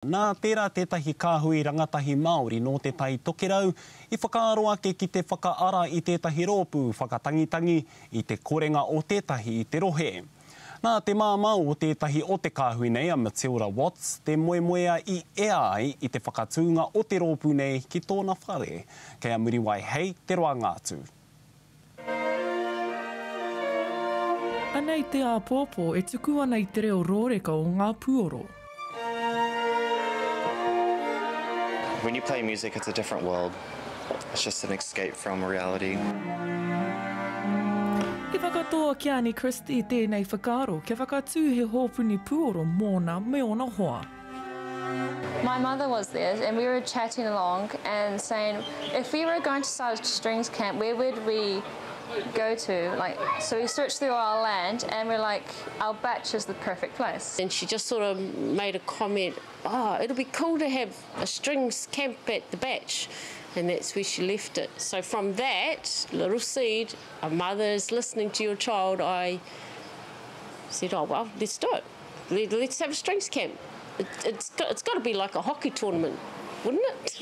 Nā tērā tētahi kāhui rangatahi Māori nō Te Tai Tokerau i whakaaro ake ki te whakaara i tētahi rōpū whakatangitangi i te korenga o tētahi i te rohe. Nā te māmā o tētahi o te kāhui nei a Matilda Watts te moemoea i ea ai i te whakatūnga o te rōpū nei ki tōna whare, kei a Muriwai Hei, Te Roanga-atu. Anei te āpōpō e tuku ana i te reo rōreka o ngā puoro. When you play music it's a different world, it's just an escape from reality. I whakatōa ki a Annie Christie tēnei whakaaro kia whakatū he hōpuni puoro mōna me ōna hoa. My mother was there and we were chatting along and saying, if we were going to start a strings camp, where would we go to. Like, so we searched through our land and we're like, our batch is the perfect place. And she just sort of made a comment, oh, it'll be cool to have a strings camp at the batch. And that's where she left it. So from that little seed, a mother's listening to your child, I said, oh, well, let's do Let's have a strengths camp. It's it's gotta be like a hockey tournament, wouldn't it?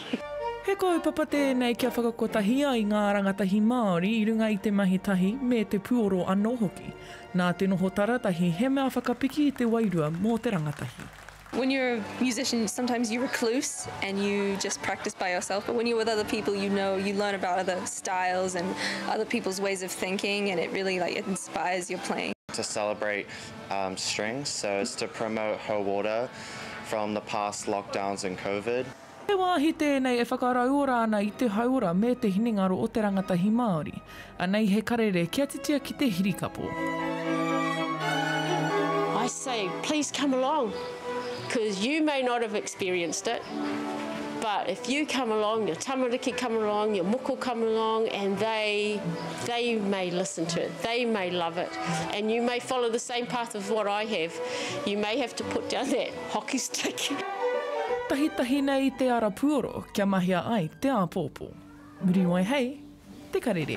He kaupapa tēnei kia whakakotahi ai ngā rangatahi Māori i runga i te mahi tahi me te puoro anō hoki. Nā te noho taratahi he mea whakapiki i te wairua mō te rangatahi. When you're a musician sometimes you recluse and you just practice by yourself but when you're with other people you know you learn about other styles and other people's ways of thinking and it really like inspires your playing. to celebrate strings so as to promote her water from the past lockdowns and covid. He wāhi tēnei e whakarauora ana i te hauora me te hinengaro o te rangatahi Māori. Anei he karere kia titia ki te hirikapo. I say please come along because you may not have experienced it but if you come along, your tamariki come along, your moko come along and they They may listen to it, they may love it, and you may follow the same path of what I have, you may have to put down that hockey stick. Tahitahi nei i te ara puoro kia mahea ai te āpōpō. Muriwai hei Te Karere.